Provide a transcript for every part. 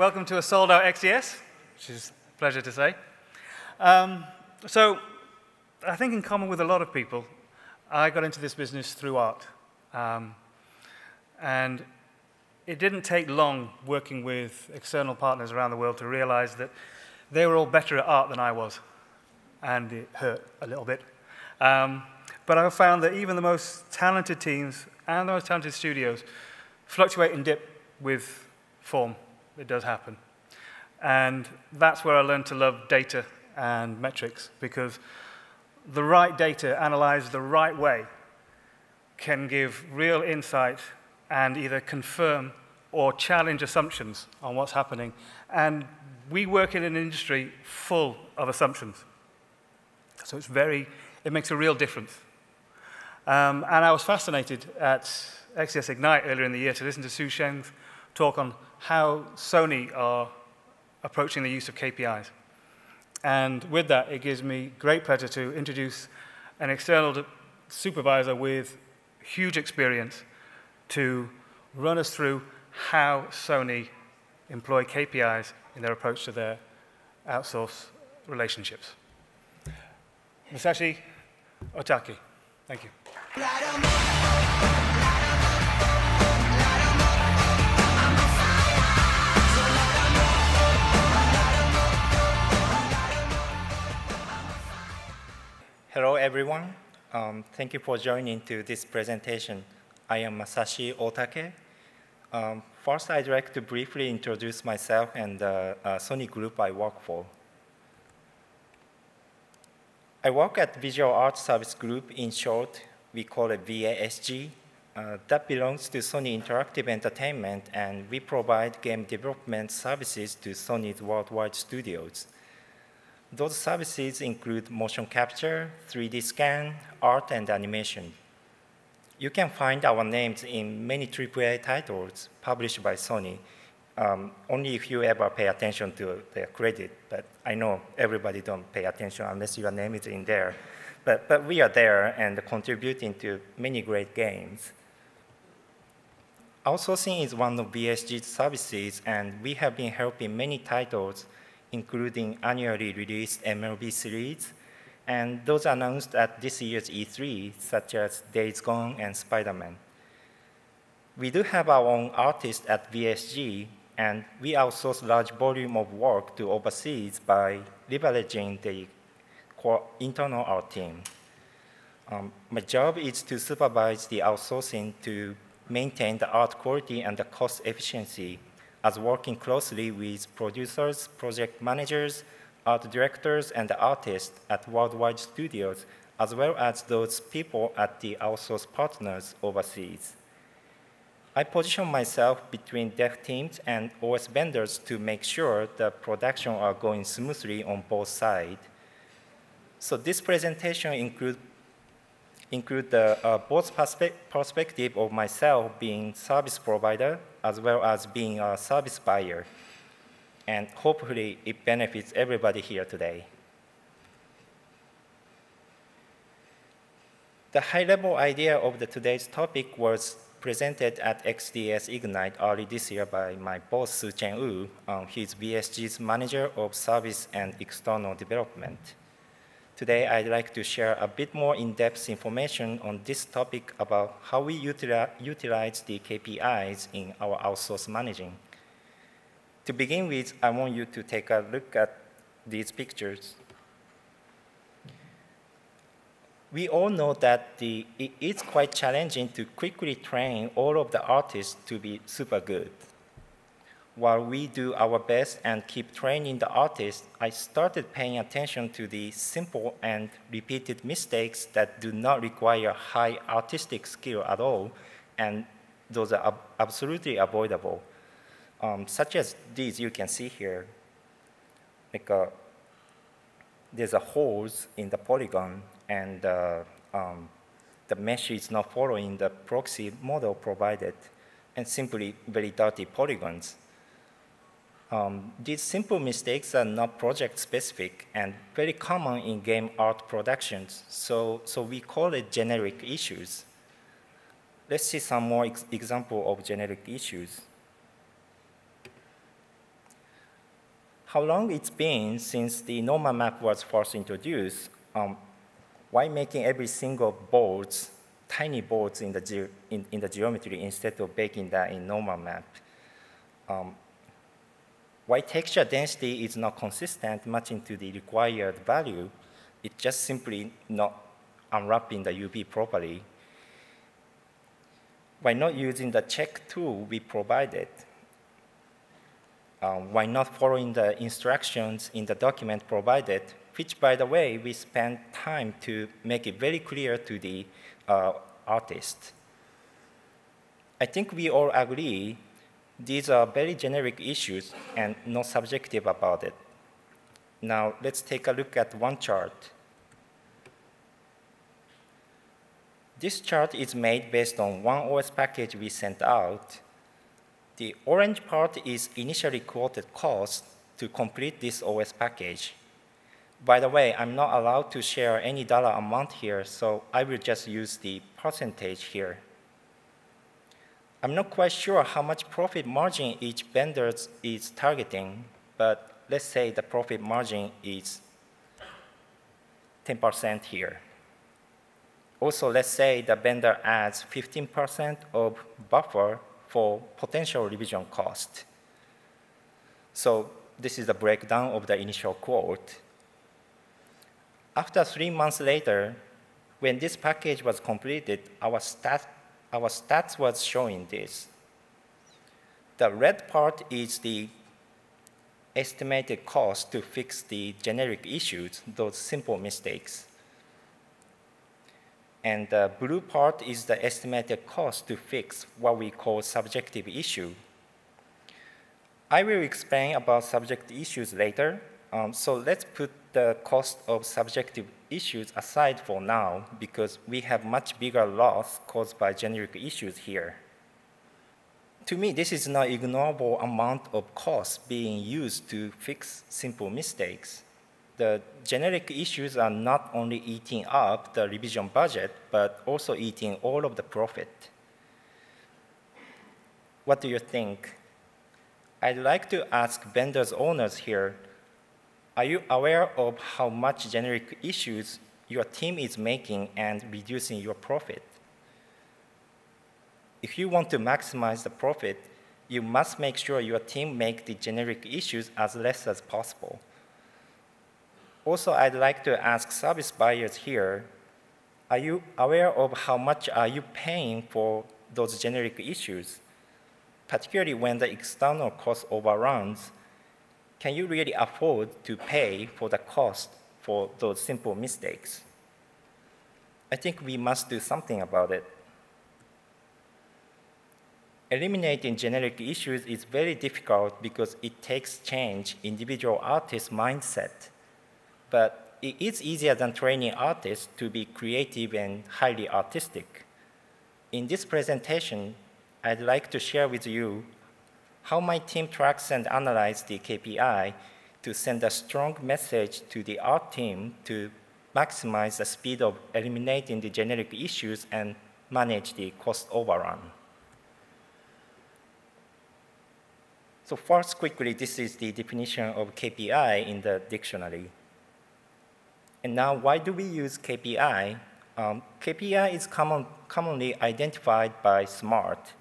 welcome to a sold out XDS, which is a pleasure to say. Um, so, I think in common with a lot of people, I got into this business through art. Um, and it didn't take long working with external partners around the world to realize that they were all better at art than I was. And it hurt a little bit. Um, but I found that even the most talented teams and the most talented studios fluctuate and dip with form. It does happen. And that's where I learned to love data and metrics because the right data analyzed the right way can give real insight and either confirm or challenge assumptions on what's happening. And we work in an industry full of assumptions. So it's very, it makes a real difference. Um, and I was fascinated at XDS Ignite earlier in the year to listen to Su Sheng's talk on how Sony are approaching the use of KPIs. And with that, it gives me great pleasure to introduce an external supervisor with huge experience to run us through how Sony employ KPIs in their approach to their outsource relationships. Masashi Otake, thank you. Hello, everyone. Um, thank you for joining to this presentation. I am Masashi Otake. Um, first, I'd like to briefly introduce myself and the uh, Sony group I work for. I work at Visual Arts Service Group. In short, we call it VASG. Uh, that belongs to Sony Interactive Entertainment, and we provide game development services to Sony's worldwide studios. Those services include motion capture, 3D scan, art, and animation. You can find our names in many AAA titles published by Sony, um, only if you ever pay attention to their credit. But I know everybody don't pay attention unless your name is in there. But, but we are there and contributing to many great games. Outsourcing is one of VASG's services, and we have been helping many titles including annually released MLB series, and those announced at this year's E3, such as Days Gone and Spider-Man. We do have our own artists at VSG, and we outsource large volume of work to overseas by leveraging the internal art team. Um, my job is to supervise the outsourcing to maintain the art quality and the cost efficiency as working closely with producers, project managers, art directors, and artists at worldwide studios, as well as those people at the outsource partners overseas. I position myself between dev teams and OS vendors to make sure the production are going smoothly on both sides. So this presentation includes include the uh, both perspe perspective of myself being service provider as well as being a service buyer. And hopefully it benefits everybody here today. The high-level idea of the today's topic was presented at XDS Ignite early this year by my boss, Su Chen Wu. Um, he's VSG's manager of service and external development. Today, I'd like to share a bit more in-depth information on this topic about how we utilize the KPIs in our outsource managing. To begin with, I want you to take a look at these pictures. We all know that the, it's quite challenging to quickly train all of the artists to be super good while we do our best and keep training the artists, I started paying attention to the simple and repeated mistakes that do not require high artistic skill at all, and those are absolutely avoidable. Um, such as these you can see here. Like a, uh, there's a holes in the polygon, and uh, um, the mesh is not following the proxy model provided, and simply very dirty polygons. Um, these simple mistakes are not project specific and very common in game art productions, so, so we call it generic issues. Let's see some more ex example of generic issues. how long it's been since the normal map was first introduced, um, why making every single boards, tiny boards in the, in, in the geometry instead of baking that in normal map? Um, why texture density is not consistent matching to the required value, it's just simply not unwrapping the UV properly. By not using the check tool we provided, um, why not following the instructions in the document provided, which, by the way, we spent time to make it very clear to the uh, artist. I think we all agree these are very generic issues and not subjective about it. Now, let's take a look at one chart. This chart is made based on one OS package we sent out the orange part is initially quoted cost to complete this OS package. By the way, I'm not allowed to share any dollar amount here, so I will just use the percentage here. I'm not quite sure how much profit margin each vendor is targeting, but let's say the profit margin is 10% here. Also, let's say the vendor adds 15% of buffer for potential revision cost. So this is the breakdown of the initial quote. After three months later, when this package was completed, our, stat, our stats was showing this. The red part is the estimated cost to fix the generic issues, those simple mistakes. And the blue part is the estimated cost to fix what we call subjective issue. I will explain about subjective issues later, um, so let's put the cost of subjective issues aside for now because we have much bigger loss caused by generic issues here. To me, this is not ignorable amount of cost being used to fix simple mistakes the generic issues are not only eating up the revision budget, but also eating all of the profit. What do you think? I'd like to ask vendors owners here, are you aware of how much generic issues your team is making and reducing your profit? If you want to maximize the profit, you must make sure your team make the generic issues as less as possible. Also, I'd like to ask service buyers here, are you aware of how much are you paying for those generic issues? Particularly when the external cost overruns, can you really afford to pay for the cost for those simple mistakes? I think we must do something about it. Eliminating generic issues is very difficult because it takes change individual artist mindset but it is easier than training artists to be creative and highly artistic. In this presentation, I'd like to share with you how my team tracks and analyzes the KPI to send a strong message to the art team to maximize the speed of eliminating the generic issues and manage the cost overrun. So first, quickly, this is the definition of KPI in the dictionary. And now, why do we use KPI? Um, KPI is common, commonly identified by SMART.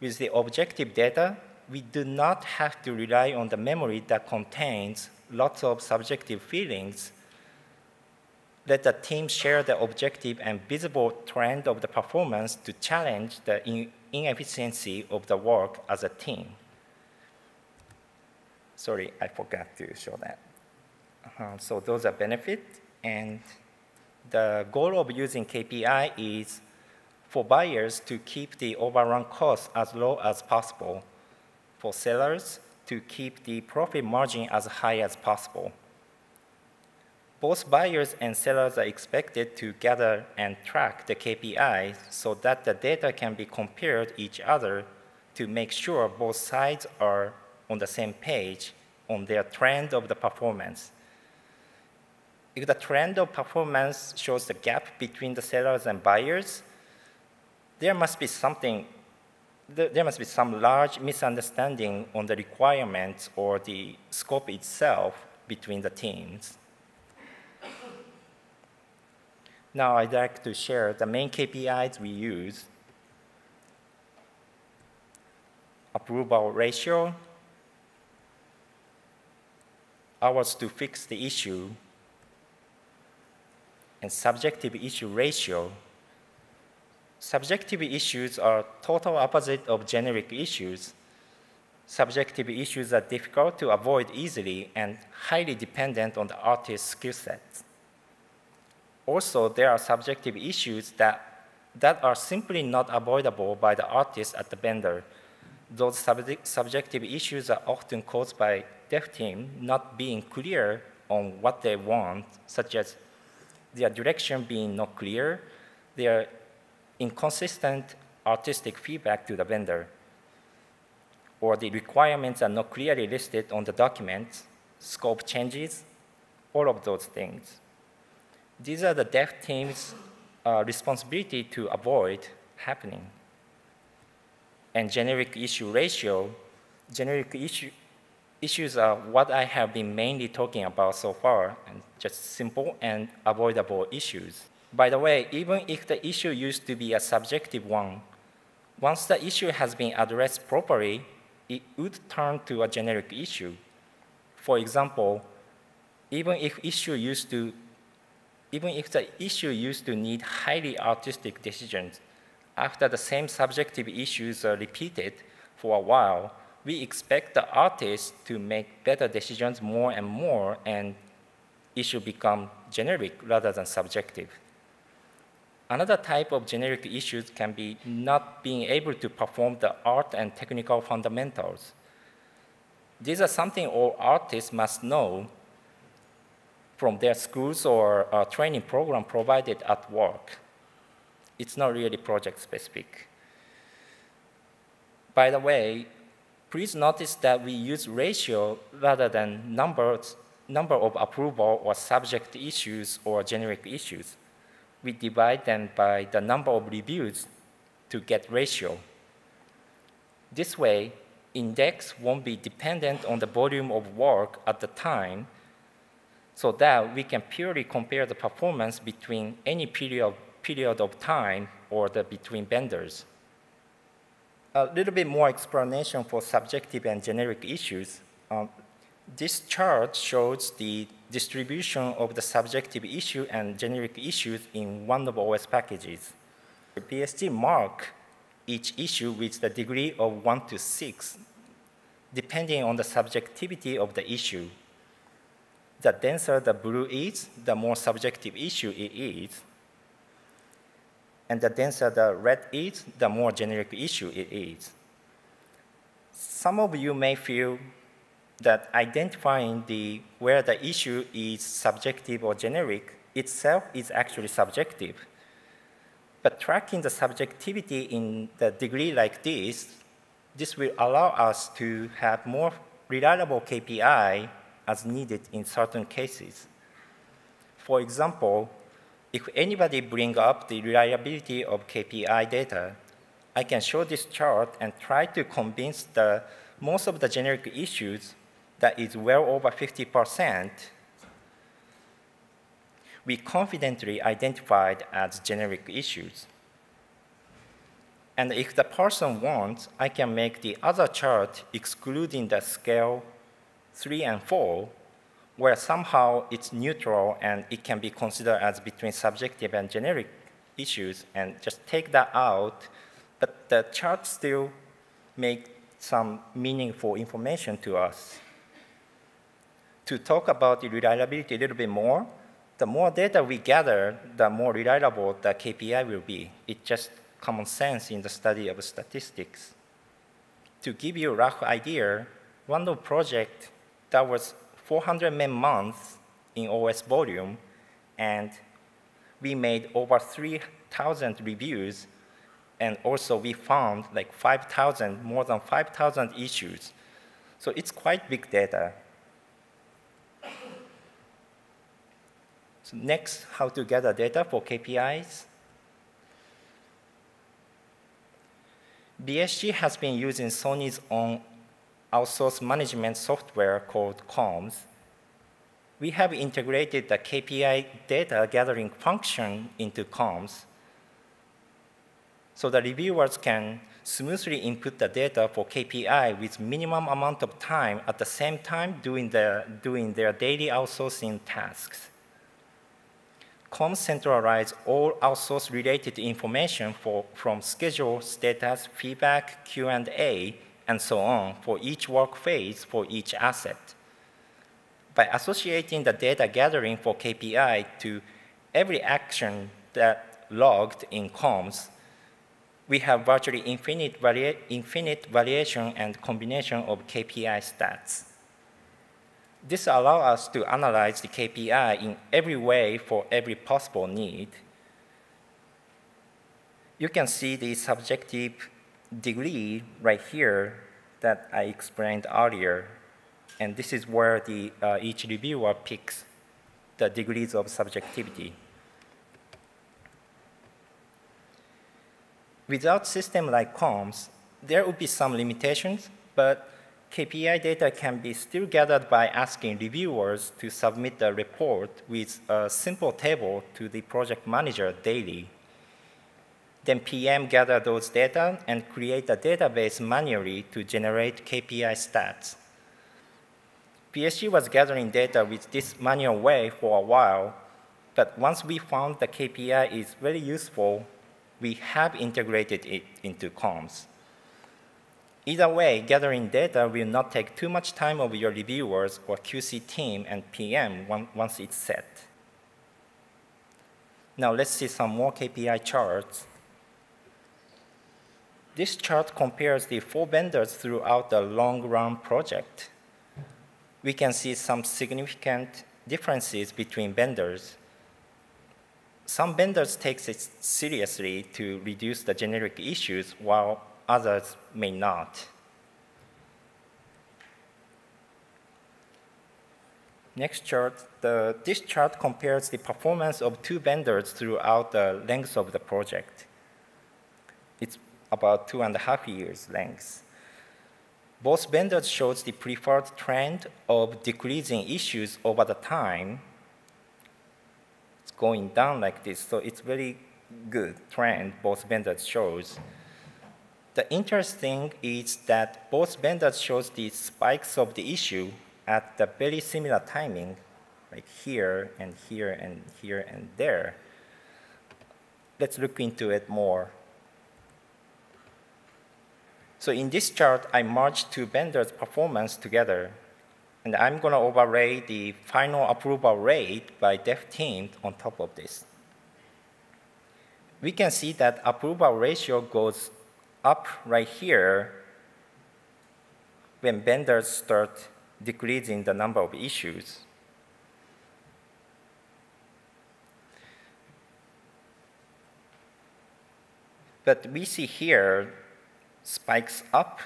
With the objective data, we do not have to rely on the memory that contains lots of subjective feelings. Let the team share the objective and visible trend of the performance to challenge the in inefficiency of the work as a team. Sorry, I forgot to show that. Uh, so those are benefits. And the goal of using KPI is for buyers to keep the overrun cost as low as possible, for sellers to keep the profit margin as high as possible. Both buyers and sellers are expected to gather and track the KPI so that the data can be compared each other to make sure both sides are on the same page on their trend of the performance. If the trend of performance shows the gap between the sellers and buyers, there must be something there must be some large misunderstanding on the requirements or the scope itself between the teams. Now I'd like to share the main KPIs we use. Approval ratio, hours to fix the issue, and subjective issue ratio. Subjective issues are total opposite of generic issues. Subjective issues are difficult to avoid easily and highly dependent on the artist's skill sets. Also, there are subjective issues that, that are simply not avoidable by the artist at the vendor. Those subjective issues are often caused by dev team not being clear on what they want, such as their direction being not clear, their inconsistent artistic feedback to the vendor, or the requirements are not clearly listed on the document, scope changes, all of those things. These are the dev team's uh, responsibility to avoid happening. And generic issue ratio, generic issue, issues are what I have been mainly talking about so far, and just simple and avoidable issues. By the way, even if the issue used to be a subjective one, once the issue has been addressed properly, it would turn to a generic issue. For example, even if issue used to even if the issue used to need highly artistic decisions, after the same subjective issues are repeated for a while, we expect the artist to make better decisions more and more and issue become generic rather than subjective. Another type of generic issues can be not being able to perform the art and technical fundamentals. These are something all artists must know from their schools or uh, training program provided at work. It's not really project specific. By the way, Please notice that we use ratio rather than numbers, number of approval or subject issues or generic issues. We divide them by the number of reviews to get ratio. This way, index won't be dependent on the volume of work at the time so that we can purely compare the performance between any period, period of time or the between vendors a little bit more explanation for subjective and generic issues. Um, this chart shows the distribution of the subjective issue and generic issues in one of OS packages. VSG mark each issue with the degree of 1 to 6, depending on the subjectivity of the issue. The denser the blue is, the more subjective issue it is and the denser the red is, the more generic issue it is. Some of you may feel that identifying the, where the issue is subjective or generic itself is actually subjective. But tracking the subjectivity in the degree like this, this will allow us to have more reliable KPI as needed in certain cases. For example, if anybody bring up the reliability of KPI data, I can show this chart and try to convince the most of the generic issues that is well over 50%, we confidently identified as generic issues. And if the person wants, I can make the other chart excluding the scale 3 and 4 where somehow it's neutral and it can be considered as between subjective and generic issues and just take that out, but the chart still make some meaningful information to us. To talk about the reliability a little bit more, the more data we gather, the more reliable the KPI will be. It's just common sense in the study of statistics. To give you a rough idea, one of project that was 400 men months in OS volume, and we made over 3,000 reviews, and also we found like 5,000, more than 5,000 issues. So it's quite big data. So next, how to gather data for KPIs. VSG has been using Sony's own outsourced management software called COMS. We have integrated the KPI data gathering function into COMS so the reviewers can smoothly input the data for KPI with minimum amount of time at the same time doing, the, doing their daily outsourcing tasks. COMS centralize all outsource related information for, from schedule, status, feedback, Q&A, and so on for each work phase for each asset. By associating the data gathering for KPI to every action that logged in COMS, we have virtually infinite, infinite variation and combination of KPI stats. This allows us to analyze the KPI in every way for every possible need. You can see the subjective degree right here that I explained earlier. And this is where the, uh, each reviewer picks the degrees of subjectivity. Without system like COMS, there would be some limitations, but KPI data can be still gathered by asking reviewers to submit a report with a simple table to the project manager daily. Then PM gather those data and create a database manually to generate KPI stats. VSG was gathering data with this manual way for a while, but once we found the KPI is very useful, we have integrated it into COMS. Either way, gathering data will not take too much time of your reviewers or QC team and PM once it's set. Now let's see some more KPI charts. This chart compares the four vendors throughout the long-run project. We can see some significant differences between vendors some vendors take it seriously to reduce the generic issues, while others may not. Next chart, the, this chart compares the performance of two vendors throughout the length of the project. It's about two and a half years length. Both vendors shows the preferred trend of decreasing issues over the time It's going down like this. So it's very good trend both vendors shows. The interesting is that both vendors shows the spikes of the issue at the very similar timing, like here and here and here and there. Let's look into it more. So in this chart, I merged two vendors' performance together and I'm going to overlay the final approval rate by dev team on top of this. We can see that approval ratio goes up right here when vendors start decreasing the number of issues. But we see here spikes up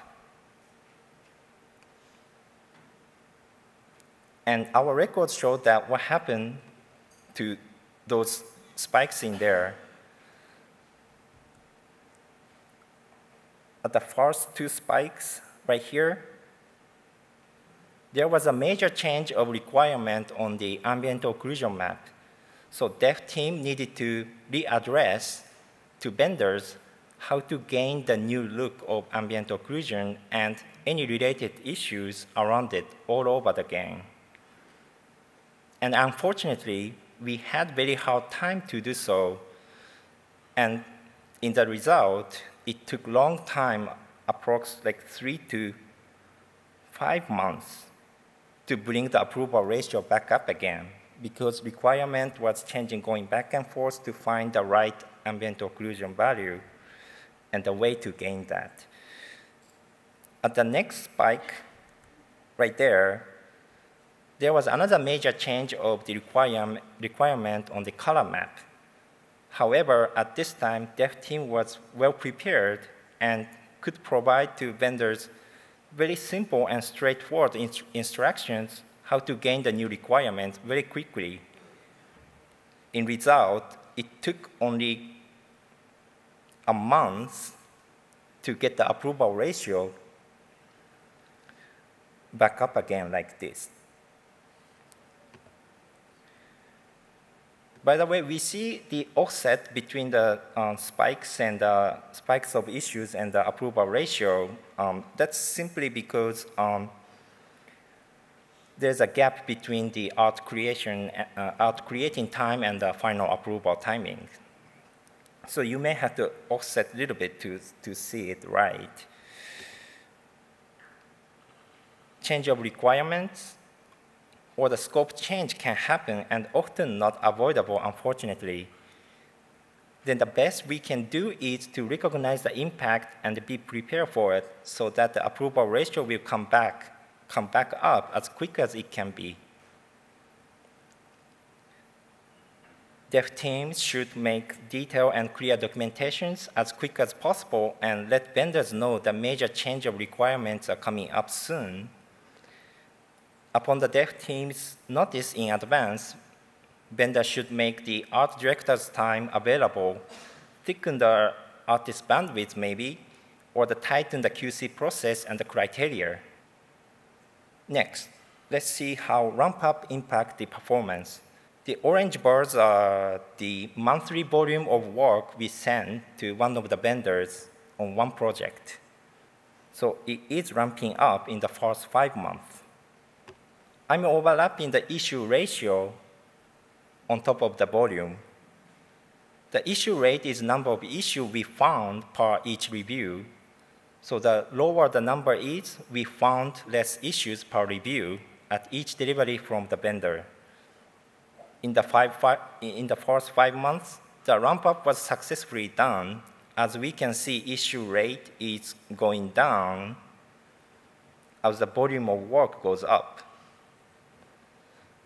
And our records show that what happened to those spikes in there. At the first two spikes right here, there was a major change of requirement on the ambient occlusion map. So dev team needed to readdress to vendors how to gain the new look of ambient occlusion and any related issues around it all over the game. And unfortunately, we had very hard time to do so. And in the result, it took long time, approximately like three to five months to bring the approval ratio back up again because requirement was changing going back and forth to find the right ambient occlusion value and the way to gain that. At the next spike, right there, there was another major change of the requirement on the color map. However, at this time, dev team was well prepared and could provide to vendors very simple and straightforward inst instructions how to gain the new requirements very quickly. In result, it took only a month to get the approval ratio back up again like this. By the way, we see the offset between the uh, spikes and the spikes of issues and the approval ratio. Um, that's simply because um, there's a gap between the art creation, uh, art creating time and the final approval timing. So you may have to offset a little bit to, to see it right. Change of requirements or the scope change can happen and often not avoidable, unfortunately. Then the best we can do is to recognize the impact and be prepared for it so that the approval ratio will come back, come back up as quick as it can be. Dev teams should make detailed and clear documentations as quick as possible and let vendors know that major change of requirements are coming up soon. Upon the dev team's notice in advance, vendors should make the art director's time available, thicken the artist bandwidth maybe, or the tighten the QC process and the criteria. Next, let's see how ramp-up impact the performance. The orange bars are the monthly volume of work we send to one of the vendors on one project. So it is ramping up in the first five months. I'm overlapping the issue ratio on top of the volume. The issue rate is number of issues we found per each review. So the lower the number is, we found less issues per review at each delivery from the vendor in the, five, five, in the first five months, the ramp-up was successfully done. As we can see, issue rate is going down as the volume of work goes up.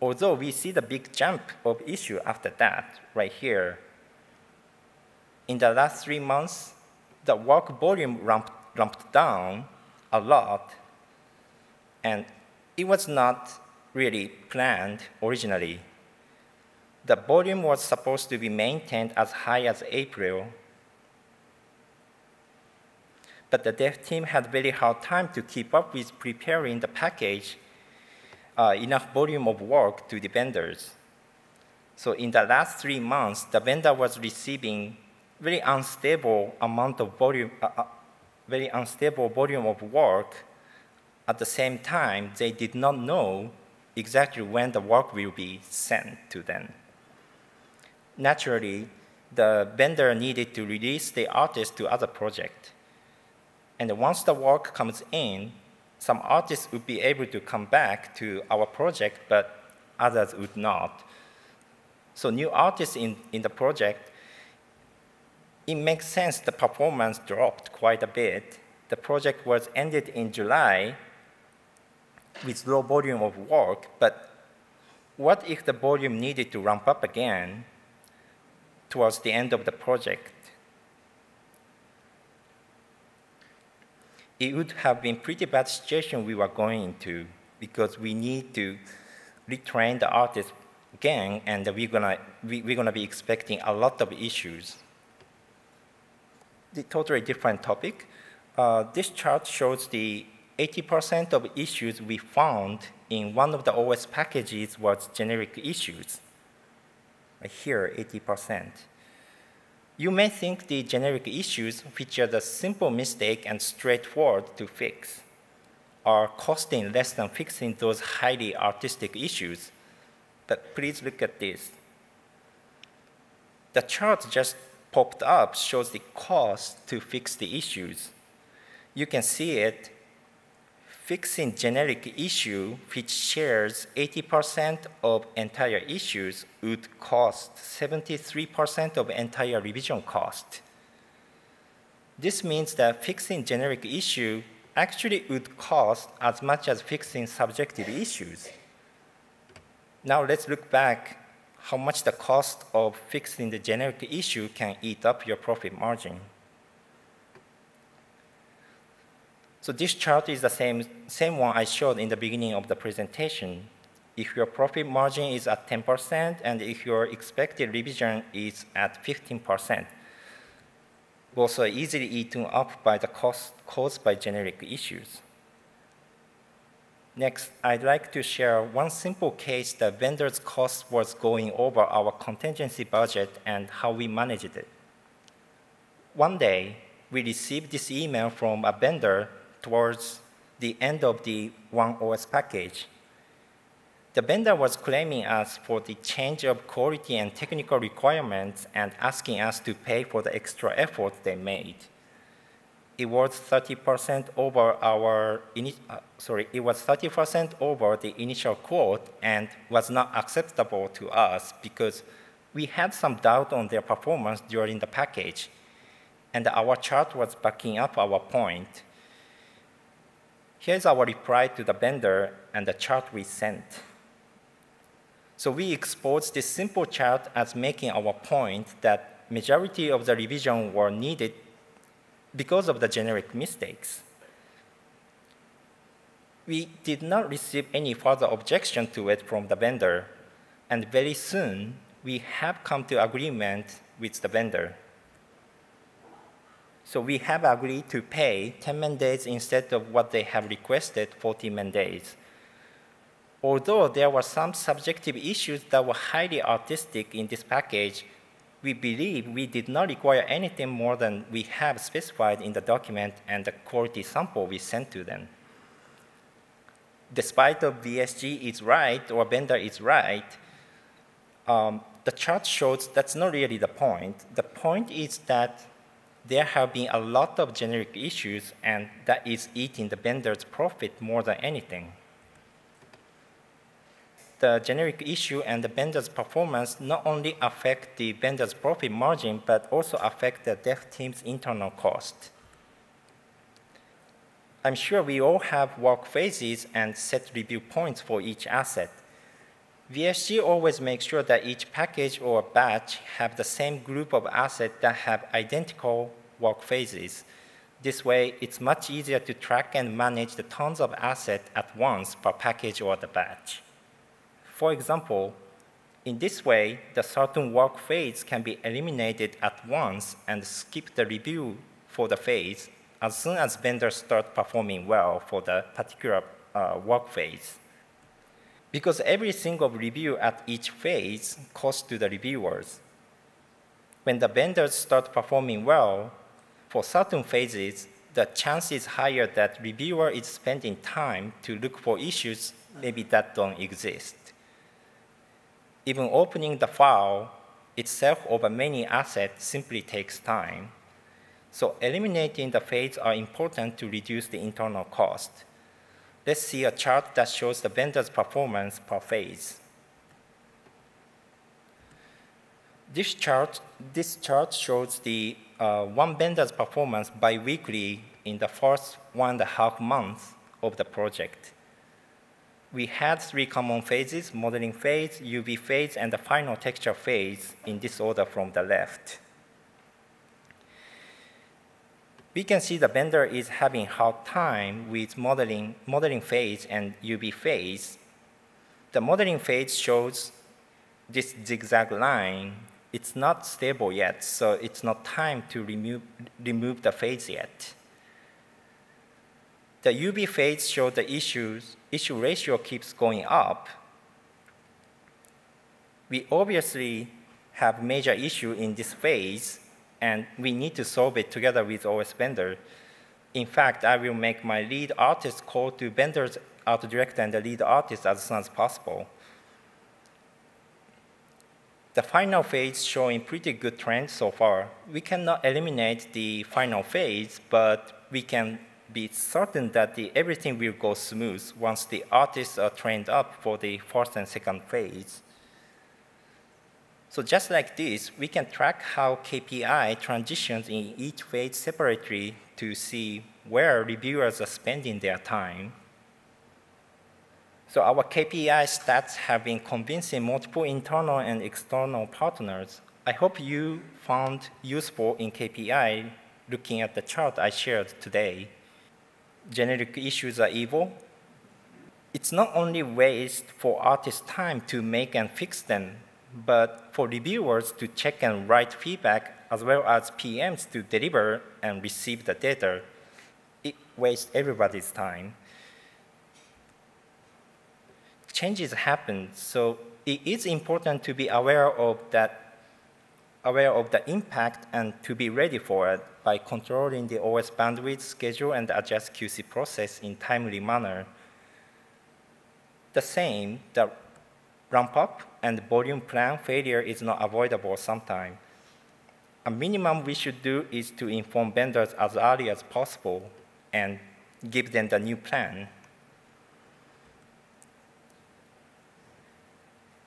Although we see the big jump of issue after that, right here, in the last three months, the work volume ramped, ramped down a lot, and it was not really planned originally. The volume was supposed to be maintained as high as April, but the dev team had very hard time to keep up with preparing the package uh, enough volume of work to the vendors. So in the last three months, the vendor was receiving very unstable amount of volume, uh, uh, very unstable volume of work. At the same time, they did not know exactly when the work will be sent to them naturally, the vendor needed to release the artist to other project. And once the work comes in, some artists would be able to come back to our project, but others would not. So new artists in, in the project, it makes sense the performance dropped quite a bit. The project was ended in July with low volume of work, but what if the volume needed to ramp up again towards the end of the project. It would have been pretty bad situation we were going into because we need to retrain the artist again and we're gonna, we, we're gonna be expecting a lot of issues. The totally different topic. Uh, this chart shows the 80% of issues we found in one of the OS packages was generic issues here 80%. You may think the generic issues, which are the simple mistake and straightforward to fix, are costing less than fixing those highly artistic issues. But please look at this. The chart just popped up shows the cost to fix the issues. You can see it fixing generic issue which shares 80% of entire issues would cost 73% of entire revision cost. This means that fixing generic issue actually would cost as much as fixing subjective issues. Now let's look back how much the cost of fixing the generic issue can eat up your profit margin. So this chart is the same, same one I showed in the beginning of the presentation. If your profit margin is at 10% and if your expected revision is at 15%, both are easily eaten up by the cost caused by generic issues. Next, I'd like to share one simple case that vendor's cost was going over our contingency budget and how we managed it. One day, we received this email from a vendor towards the end of the One OS package. The vendor was claiming us for the change of quality and technical requirements and asking us to pay for the extra effort they made it was 30% over our, uh, sorry, it was 30% over the initial quote and was not acceptable to us because we had some doubt on their performance during the package. And our chart was backing up our point. Here's our reply to the vendor and the chart we sent. So we exposed this simple chart as making our point that majority of the revision were needed because of the generic mistakes. We did not receive any further objection to it from the vendor, and very soon we have come to agreement with the vendor. So we have agreed to pay 10 man-days instead of what they have requested, 40 man-days. Although there were some subjective issues that were highly artistic in this package, we believe we did not require anything more than we have specified in the document and the quality sample we sent to them. Despite of VSG is right or vendor is right, um, the chart shows that's not really the point. The point is that there have been a lot of generic issues and that is eating the vendor's profit more than anything the generic issue and the vendor's performance not only affect the vendor's profit margin, but also affect the dev team's internal cost. I'm sure we all have work phases and set review points for each asset. VSG always makes sure that each package or batch have the same group of assets that have identical work phases. This way, it's much easier to track and manage the tons of assets at once per package or the batch. For example, in this way, the certain work phase can be eliminated at once and skip the review for the phase as soon as vendors start performing well for the particular uh, work phase. Because every single review at each phase costs to the reviewers. When the vendors start performing well, for certain phases, the chance is higher that reviewer is spending time to look for issues maybe that don't exist even opening the file itself over many assets simply takes time. So eliminating the phase are important to reduce the internal cost. Let's see a chart that shows the vendor's performance per phase. This chart, this chart shows the uh, one vendor's performance biweekly in the first one and a half months of the project we had three common phases, modeling phase, UV phase, and the final texture phase in this order from the left. We can see the vendor is having hard time with modeling, modeling phase and UV phase. The modeling phase shows this zigzag line. It's not stable yet, so it's not time to remove, remove the phase yet. The UV phase shows the issues issue ratio keeps going up, we obviously have major issue in this phase, and we need to solve it together with OS vendor. In fact, I will make my lead artist call to vendors, art director, and the lead artist as soon as possible. The final phase showing pretty good trend so far. We cannot eliminate the final phase, but we can be certain that the, everything will go smooth once the artists are trained up for the first and second phase. So just like this, we can track how KPI transitions in each phase separately to see where reviewers are spending their time. So our KPI stats have been convincing multiple internal and external partners. I hope you found useful in KPI looking at the chart I shared today generic issues are evil, it's not only waste for artists' time to make and fix them, but for reviewers to check and write feedback, as well as PMs to deliver and receive the data, it wastes everybody's time. Changes happen, so it is important to be aware of that aware of the impact and to be ready for it by controlling the OS bandwidth schedule and adjust QC process in timely manner. The same, the ramp up and volume plan failure is not avoidable sometimes. A minimum we should do is to inform vendors as early as possible and give them the new plan.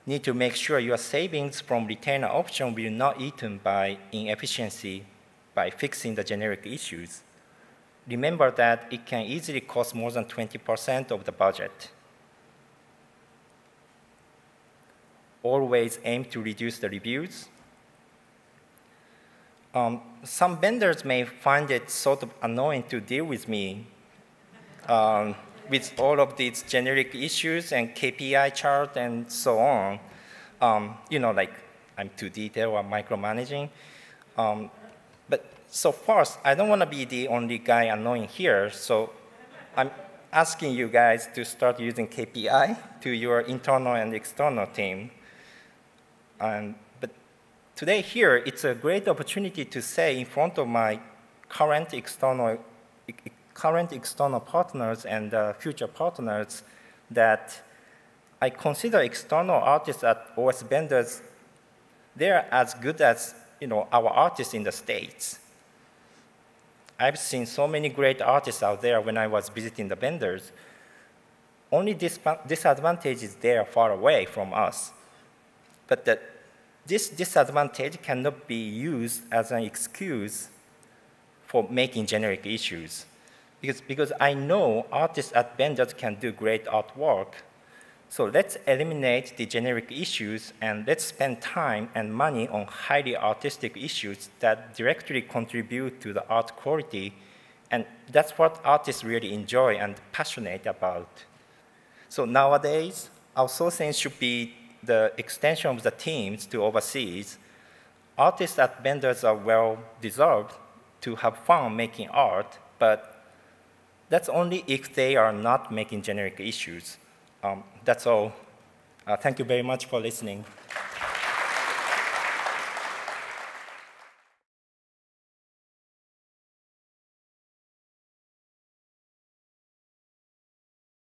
Need to make sure your savings from retainer option will not eaten by inefficiency by fixing the generic issues. Remember that it can easily cost more than 20% of the budget. Always aim to reduce the reviews. Um, some vendors may find it sort of annoying to deal with me um, with all of these generic issues and KPI chart and so on. Um, you know, like I'm too detailed or micromanaging. Um, but so first, I don't want to be the only guy annoying here, so I'm asking you guys to start using KPI to your internal and external team. And, but today here, it's a great opportunity to say in front of my current external, current external partners and uh, future partners that I consider external artists at OS vendors, they're as good as you know, our artists in the States. I've seen so many great artists out there when I was visiting the vendors. Only disadvantage is they're far away from us. But that this disadvantage cannot be used as an excuse for making generic issues. Because, because I know artists at vendors can do great artwork. So let's eliminate the generic issues and let's spend time and money on highly artistic issues that directly contribute to the art quality. And that's what artists really enjoy and passionate about. So nowadays, outsourcing should be the extension of the teams to overseas, artists at vendors are well deserved to have fun making art, but that's only if they are not making generic issues. Um, that's all. Uh, thank you very much for listening.